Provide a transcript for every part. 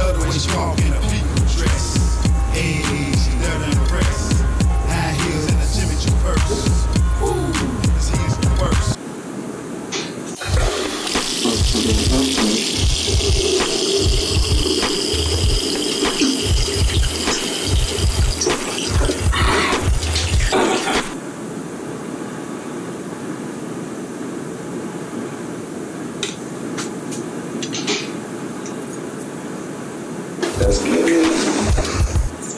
Love the way she walk in a people dress. Hey, she there to impress. High heels and a Jimmy Choo purse. Ooh, this here's the worst. Let's get it.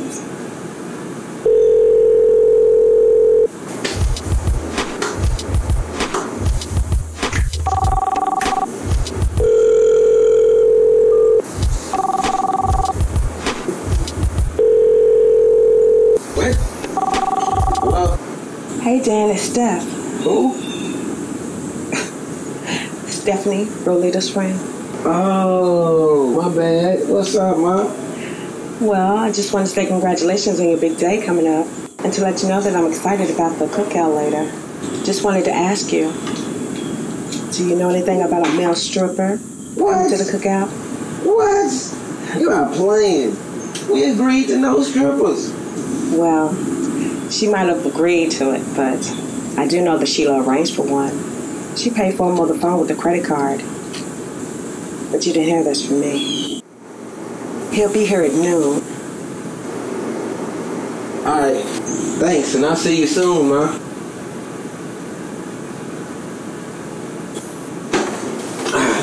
What? Hey Dan, it's Steph. Who? Stephanie, Rolita's friend. Oh, my bad. What's up, ma? Well, I just want to say congratulations on your big day coming up and to let you know that I'm excited about the cookout later. Just wanted to ask you do you know anything about a male stripper What? coming to the cookout? What? You're not playing. We agreed to no strippers. Well, she might have agreed to it, but I do know that Sheila arranged for one. She paid for him on the phone with a credit card. But you didn't hear this from me. He'll be here at noon. All right. Thanks, and I'll see you soon, ma.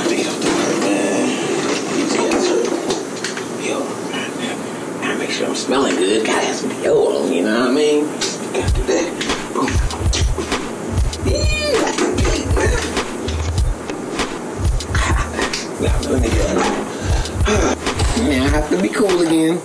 They don't do man. Yo, gotta make sure I'm smelling good. Gotta have some deodorant on, you know what I mean? Gotta do that. Now, let me get Man, I have to be cool again.